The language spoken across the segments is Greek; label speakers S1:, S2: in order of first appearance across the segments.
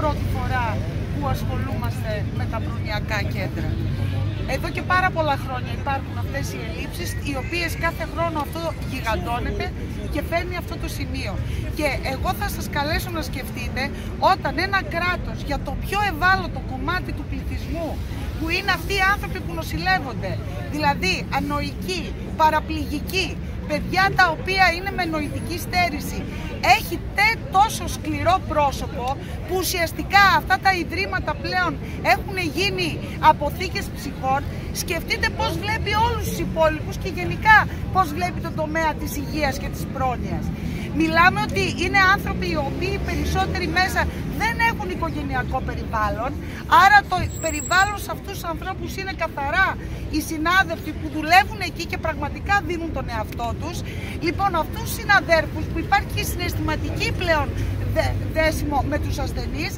S1: πρώτη φορά που ασχολούμαστε με τα προνοιακά κέντρα. Εδώ και πάρα πολλά χρόνια υπάρχουν αυτές οι ελλείψεις, οι οποίες κάθε χρόνο αυτό γιγαντώνεται και φέρνει αυτό το σημείο. Και εγώ θα σας καλέσω να σκεφτείτε όταν ένα κράτος για το πιο ευάλωτο κομμάτι του πληθυσμού που είναι αυτοί οι άνθρωποι που νοσηλεύονται, δηλαδή ανοικοί, παραπληγικοί, παιδιά τα οποία είναι με νοητική στέρηση, έχει τε τόσο σκληρό πρόσωπο που ουσιαστικά αυτά τα ιδρύματα πλέον έχουν γίνει αποθήκες ψυχών. Σκεφτείτε πώς βλέπει όλους τους υπόλοιπους και γενικά πώς βλέπει τον τομέα της υγείας και της πρόνοιας. Μιλάμε ότι είναι άνθρωποι οι οποίοι περισσότεροι μέσα δεν έχουν οικογενειακό περιβάλλον, άρα το περιβάλλον σε αυτούς τους ανθρώπους είναι καθαρά οι συνάδελφοι που δουλεύουν εκεί και πραγματικά δίνουν τον εαυτό τους. Λοιπόν, αυτούς τους συναδέρφους που υπάρχει συναισθηματική πλέον δέσιμο με τους ασθενείς,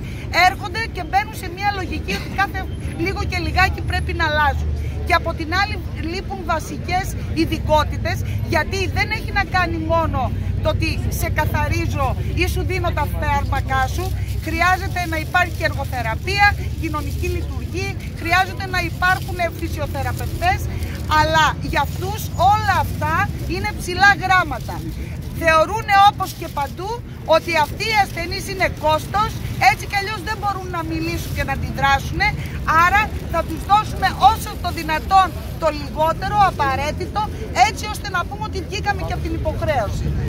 S1: έρχονται και μπαίνουν σε μια λογική ότι κάθε λίγο και λιγάκι πρέπει να αλλάζουν και από την άλλη λείπουν βασικές ειδικότητες γιατί δεν έχει να κάνει μόνο το ότι σε καθαρίζω ή σου δίνω τα φάρμακά σου, χρειάζεται να υπάρχει εργοθεραπεία, κοινωνική λειτουργία, χρειάζεται να υπάρχουν φυσιοθεραπευτές, αλλά για αυτούς όλα αυτά είναι ψηλά γράμματα. Θεωρούν όπως και παντού ότι αυτοί οι ασθενείς είναι κόστος, έτσι κι αλλιώς δεν μπορούν να μιλήσουν και να αντιδράσουν, άρα θα τους δώσουμε όσο το δυνατόν το λιγότερο απαραίτητο, έτσι ώστε να πούμε ότι βγήκαμε και από την υποχρέωση.